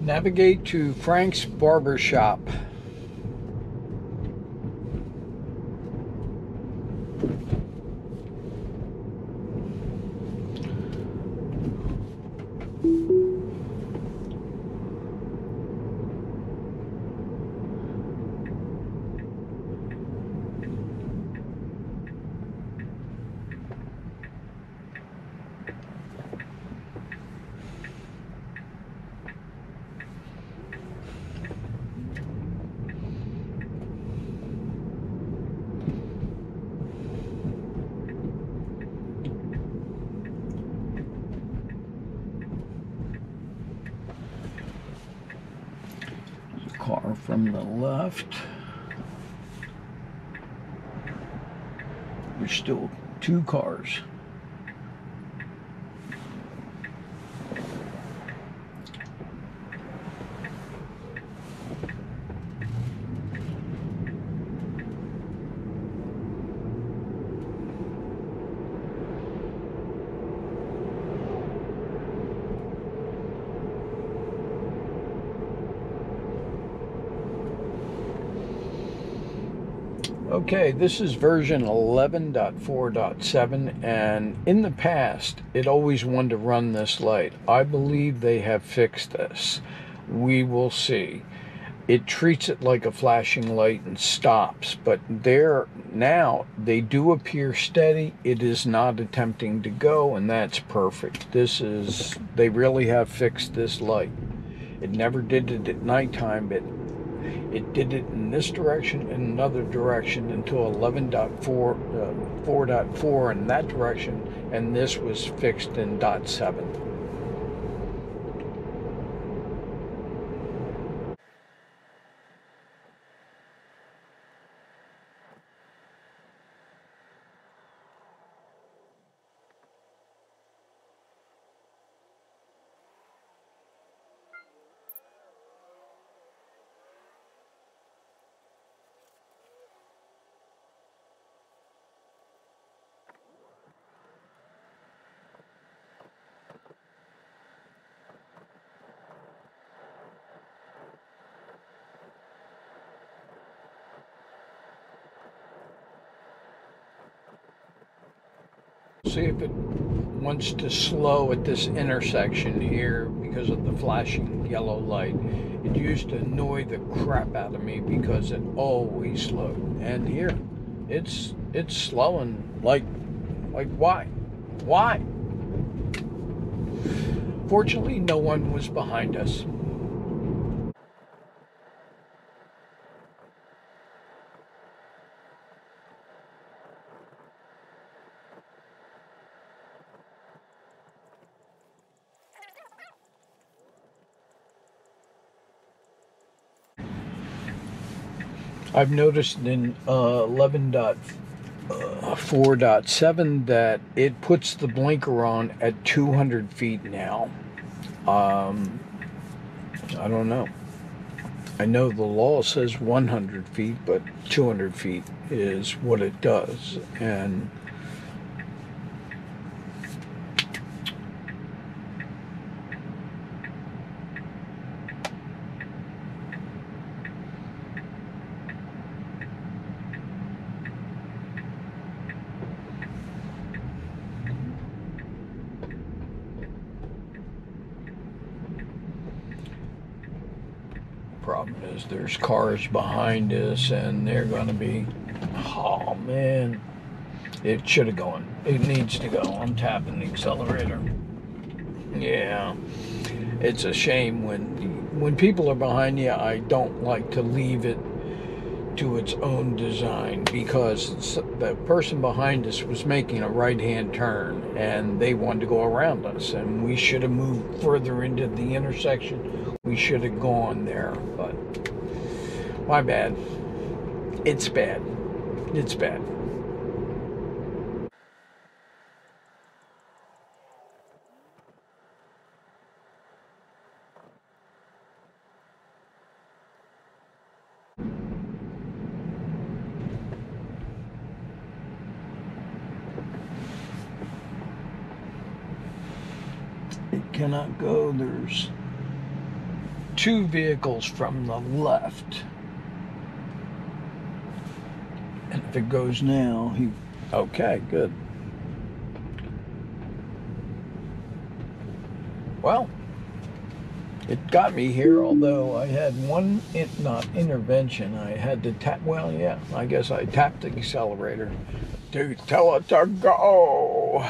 Navigate to Frank's Barber Shop. Car from the left. There's still two cars. Okay, this is version 11.4.7 and in the past it always wanted to run this light. I believe they have fixed this. We will see. It treats it like a flashing light and stops, but there now they do appear steady. It is not attempting to go and that's perfect. This is they really have fixed this light. It never did it at nighttime, but it did it in this direction and another direction until 11.4 uh, 4.4 in that direction and this was fixed in dot 7 see if it wants to slow at this intersection here because of the flashing yellow light. It used to annoy the crap out of me because it always slowed. And here, it's it's slowing like like why? Why? Fortunately, no one was behind us. I've noticed in uh, 11.4.7 uh, that it puts the blinker on at 200 feet now. Um, I don't know. I know the law says 100 feet, but 200 feet is what it does. And problem is there's cars behind us and they're going to be oh man. It should have gone. It needs to go. I'm tapping the accelerator. Yeah. It's a shame when when people are behind you i don't like to leave it to its own design because the person behind us was making a right hand turn and they wanted to go around us and we should have moved further into the intersection. We should have gone there but my bad. It's bad. It's bad it cannot go. There's two vehicles from the left. And if it goes now, he. Okay, good. Well, it got me here, although I had one, in, not intervention, I had to tap, well, yeah, I guess I tapped the accelerator to tell it to go.